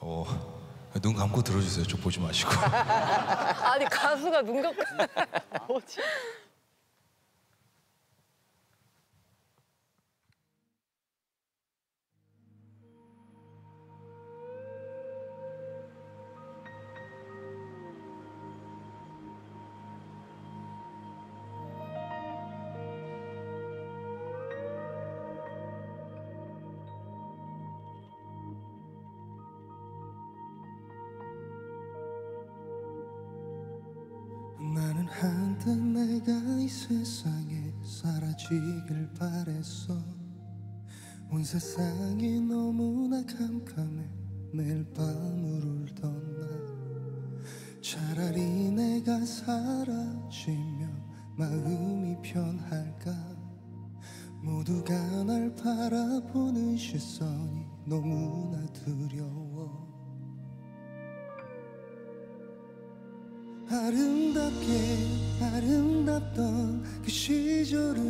어, 눈 감고 들어주세요. 저 보지 마시고. 아니 가수가 눈 감고 뭐지? 나는 한때 내가 이 세상에 사라지길 바랬어. 온 세상이 너무나 캄캄해 매일 밤을 울던 날. 차라리 내가 사라지면 마음이 편할까? 모두가 날 바라보는 시선이 너무나 두려워 아름답게 아름답던 그 시절을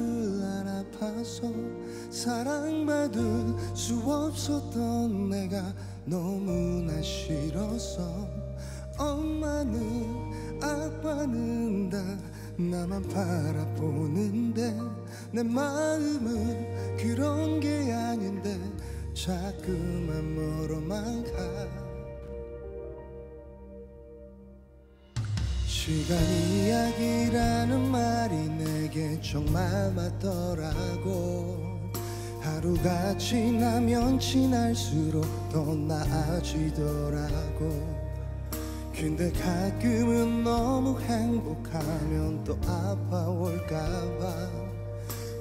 안 아파서 사랑받을 수 없었던 내가 너무나 싫어서 엄마는 아빠는 다 나만 바라보는데 내 마음은 그런 게 아닌데 자꾸만 멀어만 가 시간 이 야기라는 말이 내게 정말 맞더라고. 하루가 지나면 지날수록 더 나아지더라고. 근데 가끔은 너무 행복하면 또 아파올까봐.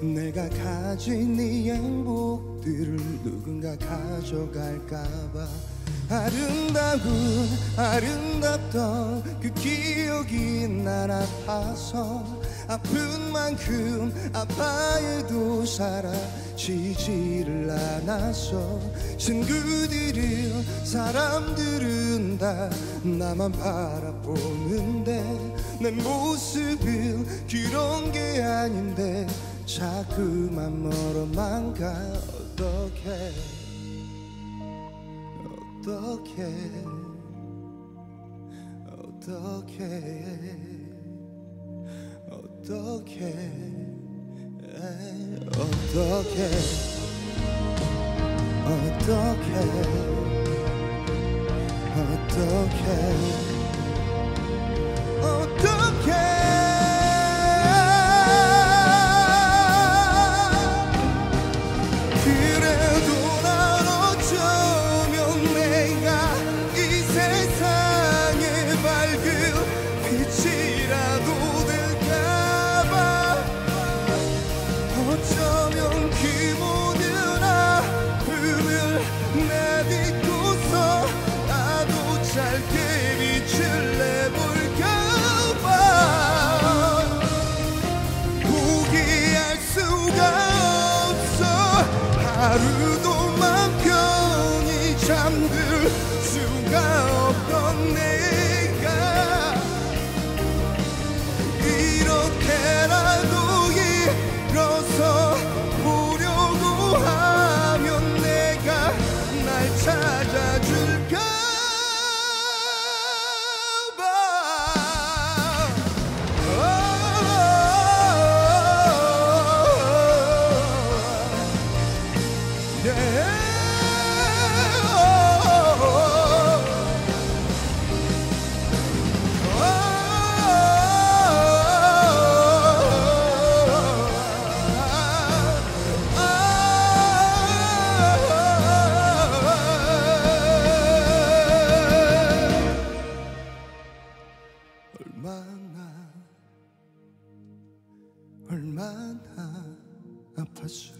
내가 가진 이 행복들을 누군가 가져갈까봐 아름다운 아름답던 그 기억이 날 아파서 아픈 만큼 아파해도 사라지지를 않았어 친구들은 사람들은 다 나만 바라보는데 내 모습은 그런 게 아닌데 자꾸만 멀어만 가 어떡해 어떻게 어떻게 어떻게 어떻게 어떻게 어떻게. 맘 편히 잠들 수가 없던 내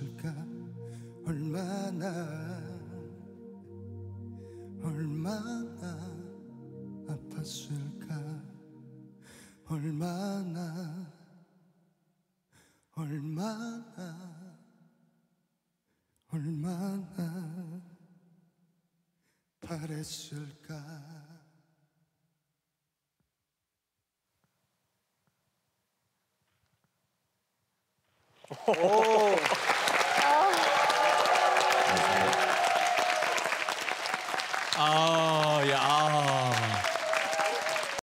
아팠을까? 얼마나 얼마나 아팠을까? 얼마나 얼마나 얼마나 바랬을까